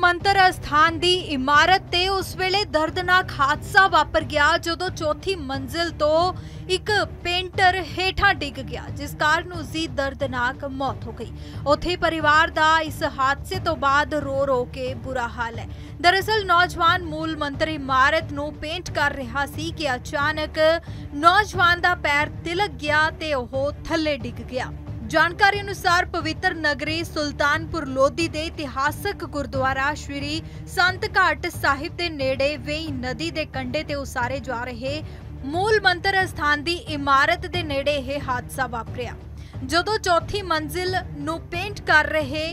ਮੰਤਰ ਅਸਥਾਨ ਦੀ ਇਮਾਰਤ ਤੇ ਉਸ ਵੇਲੇ ਦਰਦਨਾਕ ਹਾਦਸਾ ਵਾਪਰ ਗਿਆ, ਜਦੋਂ ਚੌਥੀ ਮੰਜ਼ਿਲ ਤੋਂ ਇੱਕ ਪੇਂਟਰ ਹੇਠਾਂ ਡਿੱਗ ਗਿਆ, ਜਿਸ ਕਾਰਨ ਉਸ ਦੀ ਦਰਦਨਾਕ ਮੌਤ ਹੋ ਗਈ। ਉੱਥੇ ਪਰਿਵਾਰ ਦਾ ਇਸ ਹਾਦਸੇ ਤੋਂ ਬਾਅਦ ਰੋ ਰੋ ਕੇ ਬੁਰਾ ਹਾਲ ਹੈ। ਦਰਅਸਲ, ਨੌਜਵਾਨ ਮੂਲ ਮੰਤਰ ਇਮਾਰਤ ਨੂੰ ਪੇਂਟ ਕਰ ਰਿਹਾ ਸੀ ਕਿ ਅਚਾਨਕ ਨੌਜਵਾਨ ਦਾ ਪੈਰ ਤਿਲਕ ਗਿਆ ਤੇ ਉਹ ਥੱਲੇ ਡਿੱਗ ਗਿਆ। ਜਾਣਕਾਰੀ ਅਨੁਸਾਰ ਪਵਿੱਤਰ ਨਗਰੀ ਸੁਲਤਾਨਪੁਰ ਲੋਧੀ ਦੇ ਇਤਿਹਾਸਕ ਗੁਰਦੁਆਰਾ ਸ਼੍ਰੀ ਸੰਤ ਘਾਟ ਸਾਹਿਬ ਦੇ ਨੇੜੇ ਵੇਈ ਨਦੀ ਦੇ ਕੰਢੇ ਤੇ ਉਸਾਰੇ ਜਾ ਰਹੇ ਮੂਲ ਮੰਤਰ ਅਸਥਾਨ ਦੀ ਇਮਾਰਤ ਦੇ ਨੇੜੇ ਇਹ ਹਾਦਸਾ ਵਾਪਰਿਆ। ਜਦੋਂ ਚੌਥੀ ਮੰਜ਼ਿਲ ਨੂੰ ਪੇਂਟ ਕਰ ਰਹੇ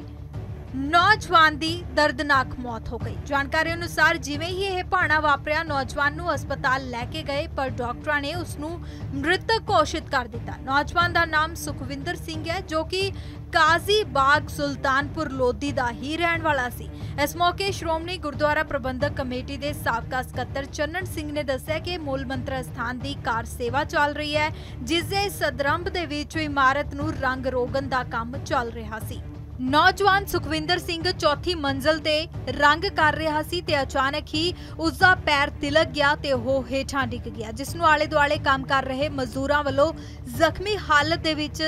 ਨੌਜਵਾਨ ਦੀ ਦਰਦਨਾਕ ਮੌਤ ਹੋ ਗਈ। ਜਾਣਕਾਰੀ ਅਨੁਸਾਰ ਜਿਵੇਂ ਹੀ ਇਹ ਭਾਣਾ ਵਾਪਰਿਆ, ਨੌਜਵਾਨ ਨੂੰ ਹਸਪਤਾਲ ਲੈ ਕੇ ਗਏ, ਪਰ ਡਾਕਟਰਾਂ ਨੇ ਉਸ ਨੂੰ ਮ੍ਰਿਤਕ ਘੋਸ਼ਿਤ ਕਰ ਦਿੱਤਾ। ਨੌਜਵਾਨ ਦਾ ਨਾਮ ਸੁਖਵਿੰਦਰ ਸਿੰਘ ਹੈ, ਜੋ ਕਿ ਕਾਜ਼ੀ ਬਾਗ ਸੁਲਤਾਨਪੁਰ ਲੋਧੀ ਦਾ ਹੀ ਰਹਿਣ ਵਾਲਾ ਸੀ। ਇਸ ਮੌਕੇ ਸ਼੍ਰੋਮਣੀ ਗੁਰਦੁਆਰਾ ਪ੍ਰਬੰਧਕ ਕਮੇਟੀ ਦੇ ਸਾਬਕਾ ਸਕੱਤਰ ਚੰਨਨ ਸਿੰਘ ਨੇ ਦੱਸਿਆ ਕਿ ਮੂਲ ਮੰਤਰ ਸਥਾਨ ਦੀ ਕਾਰ ਸੇਵਾ ਚੱਲ ਰਹੀ ਹੈ, ਜਿਸ ਦੇ ਸਦਰੰਭ ਦੇ ਵਿੱਚ ਇਮਾਰਤ ਨੂੰ ਰੰਗ ਰੋਗਨ ਦਾ ਕੰਮ ਚੱਲ ਰਿਹਾ ਸੀ। ਨੌਜਵਾਨ ਸੁਖਵਿੰਦਰ ਸਿੰਘ ਚੌਥੀ ਮੰਜ਼ਲ ਤੇ ਰੰਗ ਕਰ ਰਿਹਾ ਸੀ ਤੇ ਅਚਾਨਕ ਹੀ ਉਸ ਦਾ ਪੈਰ ਤਿਲਕ ਗਿਆ ਤੇ ਉਹ ਹੇਠਾਂ ਡਿੱਗ ਗਿਆ, ਜਿਸ ਨੂੰ ਆਲੇ ਦੁਆਲੇ ਕੰਮ ਕਰ ਰਹੇ ਮਜ਼ਦੂਰਾਂ ਵੱਲੋਂ ਜ਼ਖਮੀ ਹਾਲਤ ਦੇ ਵਿੱਚ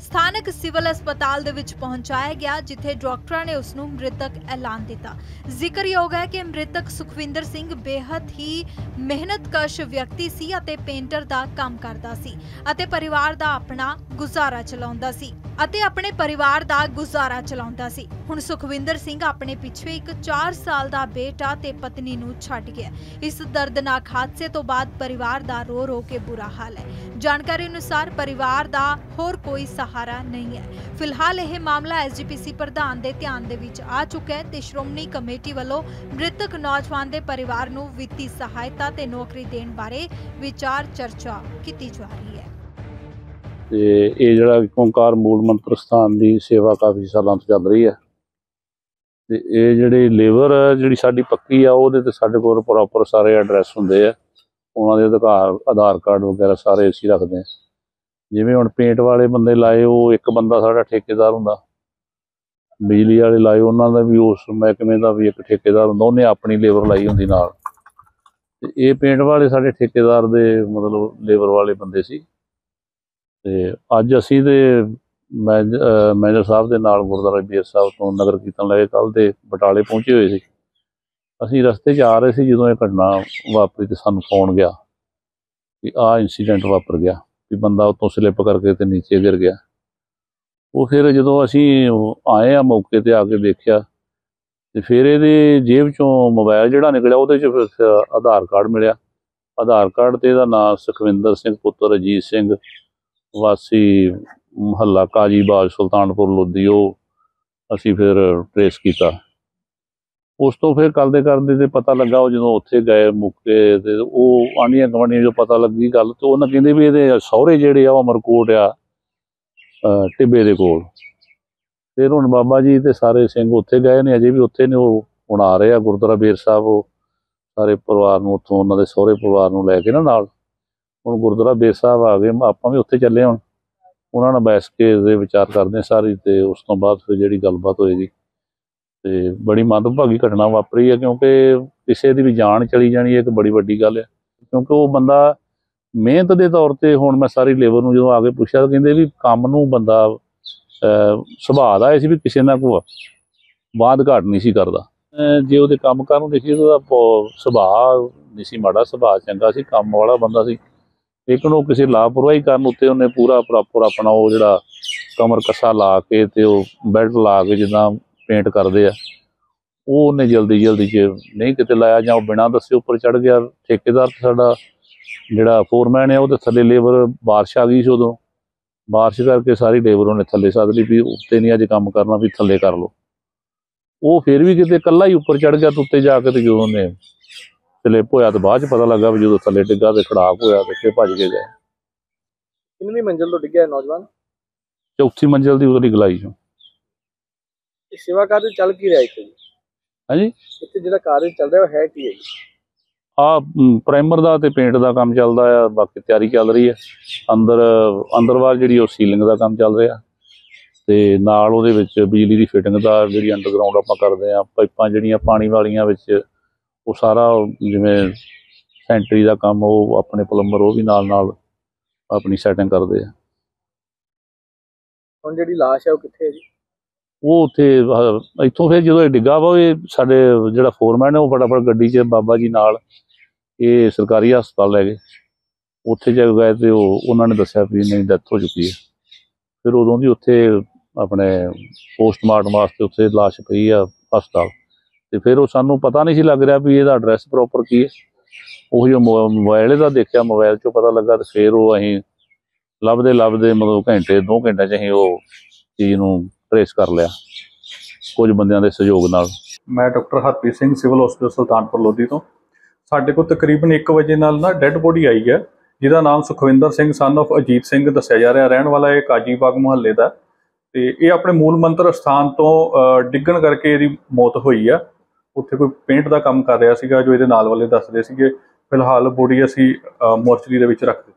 ਸਥਾਨਕ ਸਿਵਲ ਹਸਪਤਾਲ ਦੇ ਵਿੱਚ ਪਹੁੰਚਾਇਆ ਗਿਆ, ਜਿੱਥੇ ਡਾਕਟਰਾਂ ਨੇ ਉਸ ਨੂੰ ਮ੍ਰਿਤਕ ਐਲਾਨ ਦਿੱਤਾ। ਜ਼ਿਕਰਯੋਗ ਹੈ ਕਿ ਮ੍ਰਿਤਕ ਸੁਖਵਿੰਦਰ ਸਿੰਘ ਬੇहद ਹੀ ਮਿਹਨਤਕਸ਼ ਵਿਅਕਤੀ ਸੀ ਅਤੇ ਪੇਂਟਰ ਦਾ ਕੰਮ ਕਰਦਾ ਸੀ ਅਤੇ ਪਰਿਵਾਰ ਦਾ ਆਪਣਾ ਗੁਜ਼ਾਰਾ ਚਲਾਉਂਦਾ ਸੀ। ਅਤੇ ਆਪਣੇ ਪਰਿਵਾਰ ਦਾ ਗੁਜ਼ਾਰਾ ਚਲਾਉਂਦਾ ਸੀ। ਹੁਣ ਸੁਖਵਿੰਦਰ ਸਿੰਘ ਆਪਣੇ ਪਿੱਛੇ ਇੱਕ 4 ਸਾਲ ਦਾ ਬੇਟਾ ਤੇ ਪਤਨੀ ਨੂੰ ਛੱਡ ਗਿਆ। ਇਸ ਦਰਦਨਾਕ ਹਾਦਸੇ ਤੋਂ ਬਾਅਦ ਪਰਿਵਾਰ ਦਾ ਰੋ ਰੋ ਕੇ ਬੁਰਾ ਹਾਲ ਹੈ। ਜਾਣਕਾਰੀ ਅਨੁਸਾਰ ਪਰਿਵਾਰ ਦਾ ਹੋਰ ਕੋਈ ਸਹਾਰਾ ਨਹੀਂ ਹੈ। ਫਿਲਹਾਲ ਇਹ ਮਾਮਲਾ ਐਸਜੀਪੀਸੀ ਪ੍ਰਧਾਨ ਦੇ ਧਿਆਨ ਦੇ ਵਿੱਚ ਆ ਚੁੱਕਾ ਹੈ ਤੇ ਸ਼੍ਰੋਮਣੀ ਕਮੇਟੀ ਵੱਲੋਂ ਮ੍ਰਿਤਕ ਨੌਜਵਾਨ ਦੇ ਪਰਿਵਾਰ ਨੂੰ ਵਿੱਤੀ ਸਹਾਇਤਾ ਤੇ ਨੌਕਰੀ ਦੇਣ ਬਾਰੇ ਵਿਚਾਰ ਚਰਚਾ ਕੀਤੀ ਜਾ ਰਹੀ ਹੈ। ਤੇ ਇਹ ਜਿਹੜਾ ਓਂਕਾਰ ਮੂਲ ਮੰਤਰ ਸਥਾਨ ਦੀ ਸੇਵਾ ਕਾਫੀ ਸਾਲਾਂ ਤੋਂ ਚੱਲ ਰਹੀ ਹੈ। ਤੇ ਇਹ ਜਿਹੜੀ ਲੇਬਰ ਜਿਹੜੀ ਸਾਡੀ ਪੱਕੀ ਆ, ਉਹਦੇ ਤੇ ਸਾਡੇ ਕੋਲ ਪ੍ਰੋਪਰ ਸਾਰੇ ਐਡਰੈਸ ਹੁੰਦੇ ਆ। ਉਹਨਾਂ ਦੇ ਅਧਿਕਾਰ, ਆਧਾਰ ਕਾਰਡ ਵਗੈਰਾ ਸਾਰੇ ਅਸੀਂ ਰੱਖਦੇ ਆ ਜਿਵੇਂ ਹੁਣ ਪੇਂਟ ਵਾਲੇ ਬੰਦੇ ਲਾਏ, ਉਹ ਇੱਕ ਬੰਦਾ ਸਾਡਾ ਠੇਕੇਦਾਰ ਹੁੰਦਾ। ਬਿਜਲੀ ਵਾਲੇ ਲਾਏ, ਉਹਨਾਂ ਦਾ ਵੀ ਉਸ ਮਹਿਕਮੇ ਦਾ ਵੀ ਇੱਕ ਠੇਕੇਦਾਰ ਹੁੰਦਾ, ਉਹਨੇ ਆਪਣੀ ਲੇਬਰ ਲਾਈ ਹੁੰਦੀ ਨਾਲ। ਤੇ ਇਹ ਪੇਂਟ ਵਾਲੇ ਸਾਡੇ ਠੇਕੇਦਾਰ ਦੇ ਮਤਲਬ ਲੇਬਰ ਵਾਲੇ ਬੰਦੇ ਸੀ। ਤੇ ਅੱਜ ਅਸੀਂ ਤੇ ਮੈਨੇਜ- ਮੈਨੇਜਰ ਸਾਹਿਬ ਦੇ ਨਾਲ ਗੁਰਦੁਆਰਾ ਬੀਰ ਸਾਹਿਬ ਤੋਂ ਨਗਰ ਕੀਰਤਨ ਲੈ ਕੇ ਕੱਲ ਦੇ ਬਟਾਲੇ ਪਹੁੰਚੇ ਹੋਏ ਸੀ। ਅਸੀਂ ਰਸਤੇ 'ਚ ਆ ਰਹੇ ਸੀ ਜਦੋਂ ਇਹ ਘਟਨਾ ਵਾਪਰੀ ਤੇ ਸਾਨੂੰ ਫੋਨ ਗਿਆ ਕਿ ਆਹ ਇਨਸੀਡੈਂਟ ਵਾਪਰ ਗਿਆ ਵੀ ਬੰਦਾ ਉੱਤੋਂ ਸਲਿੱਪ ਕਰਕੇ ਤੇ ਨੀਚੇ ਗਿਰ ਗਿਆ। ਉਹ ਫਿਰ ਜਦੋਂ ਅਸੀਂ ਆਏ ਆ ਮੌਕੇ ਤੇ ਆ ਕੇ ਦੇਖਿਆ ਤੇ ਫਿਰ ਇਹਦੇ ਜੇਬ ਚੋਂ ਮੋਬਾਈਲ ਜਿਹੜਾ ਨਿਕਲਿਆ ਉਹਦੇ 'ਚ ਫਿਰ ਆਧਾਰ ਕਾਰਡ ਮਿਲਿਆ। ਆਧਾਰ ਕਾਰਡ ਤੇ ਇਹਦਾ ਨਾਮ ਸੁਖਵਿੰਦਰ ਸਿੰਘ, ਪੁੱਤਰ ਅਜੀਤ ਸਿੰਘ ਵਾਸੀ ਮਹੱਲਾ ਕਾਜ਼ੀਬਾਜ਼ ਸੁਲਤਾਨਪੁਰ ਲੋਧੀ, ਉਹ ਅਸੀਂ ਫਿਰ ਟਰੇਸ ਕੀਤਾ। ਉਸ ਤੋਂ ਫਿਰ ਕਰਦੇ ਕਰਦੇ ਤੇ ਪਤਾ ਲੱਗਾ ਉਹ ਜਦੋਂ ਉੱਥੇ ਗਏ ਮੁੱਕੇ ਤੇ ਉਹ ਆਂਡੀਆਂ ਗਵਾਂਡੀਆਂ ਜੋ ਪਤਾ ਲੱਗੀ ਗੱਲ ਤੇ ਉਹਨਾਂ ਕਹਿੰਦੇ ਵੀ ਇਹਦੇ ਸਹੁਰੇ ਜਿਹੜੇ ਆ ਉਹ ਅਮਰਕੋਟ ਆ ਟਿੱਬੇ ਦੇ ਕੋਲ। ਫਿਰ ਹੁਣ ਬਾਬਾ ਜੀ ਤੇ ਸਾਰੇ ਸਿੰਘ ਉੱਥੇ ਗਏ ਨੇ, ਅਜੇ ਵੀ ਉੱਥੇ ਨੇ, ਉਹ ਹੁਣ ਆ ਰਹੇ ਆ ਗੁਰਦੁਆਰਾ ਬੇਰ ਸਾਹਿਬ, ਉਹ ਸਾਰੇ ਪਰਿਵਾਰ ਨੂੰ ਉੱਥੋਂ ਉਹਨਾਂ ਦੇ ਸਹੁਰੇ ਪਰਿਵਾਰ ਨੂੰ ਲੈ ਕੇ ਨਾ ਨਾਲ। ਹੁਣ ਗੁਰਦੁਆਰਾ ਬੇਰ ਸਾਹਿਬ ਆ ਗਏ, ਆਪਾਂ ਵੀ ਉੱਥੇ ਚੱਲੇ ਹੁਣ। ਉਹਨਾਂ ਨਾਲ ਬੈਠ ਕੇ ਇਹਦੇ ਵਿਚਾਰ ਕਰਦੇ ਹਾਂ ਸਾਰੀ ਤੇ ਉਸ ਤੋਂ ਬਾਅਦ ਫਿਰ ਜਿਹੜੀ ਗੱਲਬਾਤ ਹੋਏਗੀ। ਤੇ ਬੜੀ ਮੰਦਭਾਗੀ ਘਟਨਾ ਵਾਪਰੀ ਹੈ ਕਿਉਂਕਿ ਕਿਸੇ ਦੀ ਵੀ ਜਾਨ ਚਲੀ ਜਾਣੀ ਇੱਕ ਬੜੀ ਵੱਡੀ ਗੱਲ ਹੈ। ਕਿਉਂਕਿ ਉਹ ਬੰਦਾ ਮਿਹਨਤ ਦੇ ਤੌਰ ਤੇ ਹੁਣ ਮੈਂ ਸਾਰੀ ਲੇਬਰ ਨੂੰ ਜਦੋਂ ਆ ਕੇ ਪੁੱਛਿਆ ਤਾਂ ਕਹਿੰਦੇ ਵੀ ਕੰਮ ਨੂੰ ਬੰਦਾ ਸੁਭਾਅ ਦਾ ਇਹ ਸੀ ਵੀ ਕਿਸੇ ਨਾਲ ਕੋ ਬਾਦ ਘਾਟ ਨਹੀਂ ਸੀ ਕਰਦਾ। ਜੇ ਉਹਦੇ ਕੰਮ ਕਰਨ ਨੂੰ ਦੇਖੀਏ ਤਾਂ ਉਹਦਾ ਸੁਭਾਅ ਨਹੀਂ ਸੀ, ਮਾੜਾ ਸੁਭਾਅ ਚੰਗਾ ਸੀ, ਕੰਮ ਵਾਲਾ ਬੰਦਾ ਸੀ। ਲੇਕਿਨ ਉਹ ਕਿਸੇ ਲਾਪਰਵਾਹੀ ਕਰਨ ਉੱਤੇ ਉਹਨੇ ਪੂਰਾ ਪ੍ਰੋਪਰ ਆਪਣਾ ਉਹ ਜਿਹੜਾ ਕਮਰ ਕੱਸਾ ਲਾ ਕੇ ਤੇ ਉਹ ਬੈਲਟ ਲਾ ਕੇ ਜਿੱਦਾਂ ਪੇਂਟ ਕਰਦੇ ਆ, ਉਹ ਉਹਨੇ ਜਲਦੀ ਜਲਦੀ ਚ ਨਹੀਂ ਕਿਤੇ ਲਾਇਆ ਜਾਂ ਉਹ ਬਿਨਾਂ ਦੱਸੇ ਉੱਪਰ ਚੜ ਗਿਆ, ਠੇਕੇਦਾਰ ਸਾਡਾ ਜਿਹੜਾ ਫੋਰਮੈਨ ਹੈ ਉਹਦੇ ਥੱਲੇ ਲੇਬਰ ਬਾਰਿਸ਼ ਆ ਗਈ ਸੀ ਉਦੋਂ। ਬਾਰਿਸ਼ ਕਰਕੇ ਸਾਰੀ ਲੇਬਰ ਉਹਨੇ ਥੱਲੇ ਸਾਧ ਲਈ ਵੀ ਉੱਤੇ ਨਹੀਂ ਅੱਜ ਕੰਮ ਕਰਨਾ, ਵੀ ਥੱਲੇ ਕਰ ਲਓ। ਉਹ ਫਿਰ ਵੀ ਕਿਤੇ ਇਕੱਲਾ ਹੀ ਉੱਪਰ ਚੜ ਗਿਆ ਤੇ ਉੱਤੇ ਜਾ ਕੇ ਤੇ ਜਦੋਂ ਉਹਨੇ ਸਲਿੱਪ ਹੋਇਆ ਤੇ ਬਾਅਦ ਚ ਪਤਾ ਲੱਗਾ ਵੀ ਜਦੋਂ ਥੱਲੇ ਡਿੱਗਾ ਤੇ ਖੜਾਕ ਹੋਇਆ ਤੇ ਫਿਰ ਭੱਜ ਕੇ ਗਏ। ਕਿੰਨਵੀਂ ਮੰਜ਼ਿਲ ਤੋਂ ਡਿੱਗਿਆ ਇਹ ਨੌਜਵਾਨ? ਚੌਥੀ ਮੰਜ਼ਿਲ ਦੀ ਉਹਦੀ ਗਲਾਈ ਚੋਂ। ਇਹ ਸੇਵਾ ਕਾਰਜ ਚੱਲ ਕੀ ਰਿਹਾ ਇੱਥੇ? ਜੀ? ਹਾਂਜੀ? ਇੱਥੇ ਜਿਹੜਾ ਕਾਰਜ ਚੱਲ ਰਿਹਾ ਉਹ ਹੈ ਕੀ ਹੈ ਜੀ? ਆ ਪ੍ਰਾਈਮਰ ਦਾ ਤੇ ਪੇਂਟ ਦਾ ਕੰਮ ਚੱਲਦਾ ਆ ਬਾਕੀ ਤਿਆਰੀ ਚੱਲ ਰਹੀ ਹੈ। ਅੰਦਰ ਅੰਦਰਵਾਰ ਜਿਹੜੀ ਉਹ ਸੀਲਿੰਗ ਦਾ ਕੰਮ ਚੱਲ ਰਿਹਾ। ਤੇ ਨਾਲ ਉਹਦੇ ਵਿੱਚ ਬਿਜਲੀ ਦੀ ਫਿਟਿੰਗ ਦਾ ਜਿਹੜੀ ਅੰਡਰਗਰਾਉਂਡ ਆਪਾਂ ਕਰਦੇ ਆ ਪਾਈਪਾਂ ਜਿਹੜੀਆਂ ਪਾਣੀ ਵਾਲੀਆਂ ਵਿੱਚ ਉਹ ਸਾਰਾ ਜਿਵੇਂ ਸੈਂਟਰੀ ਦਾ ਕੰਮ ਉਹ ਆਪਣੇ ਪਲੰਬਰ ਉਹ ਵੀ ਨਾਲ ਨਾਲ ਆਪਣੀ ਸੈਟਿੰਗ ਕਰਦੇ ਆ। ਹੁਣ ਜਿਹੜੀ ਲਾਸ਼ ਹੈ ਉਹ ਕਿੱਥੇ ਹੈ ਜੀ? ਉਹ ਉੱਥੇ ਇੱਥੋਂ ਫਿਰ ਜਦੋਂ ਇਹ ਡਿੱਗਾ ਵਾ ਇਹ ਸਾਡੇ ਜਿਹੜਾ ਫੋਰਮੈਨ ਹੈ ਉਹ ਫਟਾਫਟ ਗੱਡੀ 'ਚ ਬਾਬਾ ਜੀ ਨਾਲ ਇਹ ਸਰਕਾਰੀ ਹਸਪਤਾਲ ਲੈ ਗਏ। ਉੱਥੇ ਜਾ ਕੇ ਗਏ ਤੇ ਉਹ ਉਹਨਾਂ ਨੇ ਦੱਸਿਆ ਵੀ ਨਹੀਂ ਡੈਥ ਹੋ ਚੁੱਕੀ ਹੈ। ਫਿਰ ਉਦੋਂ ਦੀ ਉੱਥੇ ਆਪਣੇ ਪੋਸਟਮਾਰਟਮ ਵਾਸਤੇ ਉੱਥੇ ਲਾਸ਼ ਪਈ ਆ ਹਸਪਤਾਲ। ਤੇ ਫਿਰ ਉਹ ਸਾਨੂੰ ਪਤਾ ਨਹੀਂ ਸੀ ਲੱਗ ਰਿਹਾ ਵੀ ਇਹਦਾ ਐਡਰੈਸ ਪ੍ਰੋਪਰ ਕੀ ਹੈ। ਉਹ ਜੋ ਮੋਬਾਈਲ ਦਾ ਦੇਖਿਆ, ਮੋਬਾਈਲ 'ਚੋਂ ਪਤਾ ਲੱਗਾ ਤੇ ਫਿਰ ਉਹ ਅਸੀਂ ਲੱਭਦੇ ਲੱਭਦੇ ਮਤਲਬ ਘੰਟੇ, ਦੋ ਘੰਟੇ 'ਚ ਅਸੀਂ ਉਹ ਚੀਜ਼ ਨੂੰ ਟਰੇਸ ਕਰ ਲਿਆ, ਕੁਝ ਬੰਦਿਆਂ ਦੇ ਸਹਿਯੋਗ ਨਾਲ। ਮੈਂ doctor Harpreet Singh, civil hospital Sultanpur, Lodhi ਤੋਂ। ਸਾਡੇ ਕੋਲ ਤਕਰੀਬਨ 1 ਵਜੇ ਨਾਲ ਨਾ ਡੈੱਡ ਬੋਡੀ ਆਈ ਹੈ, ਜਿਹਦਾ ਨਾਮ ਸੁਖਵਿੰਦਰ ਸਿੰਘ ਸਨ of ਅਜੀਤ ਸਿੰਘ ਦੱਸਿਆ ਜਾ ਰਿਹਾ। ਰਹਿਣ ਵਾਲਾ ਇਹ ਕਾਜੀਬਾਗ ਮੁਹੱਲੇ ਦਾ ਤੇ ਇਹ ਆਪਣੇ ਮੂਲ ਮੰਤਰ ਸਥਾਨ ਤੋਂ ਡਿੱਗਣ ਕਰਕੇ ਇਹਦੀ ਮੌਤ ਹੋਈ ਆ। ਉੱਥੇ ਕੋਈ ਪੇਂਟ ਦਾ ਕੰਮ ਕਰ ਰਿਹਾ ਸੀਗਾ ਜੋ ਇਹਦੇ ਨਾਲ ਵਾਲੇ ਦੱਸਦੇ ਸੀਗੇ। ਫਿਲਹਾਲ ਬੋਡੀ ਅਸੀਂ ਮੋਰਚਰੀ ਦੇ ਵਿੱਚ ਰੱਖ ਦਿੱਤੀ।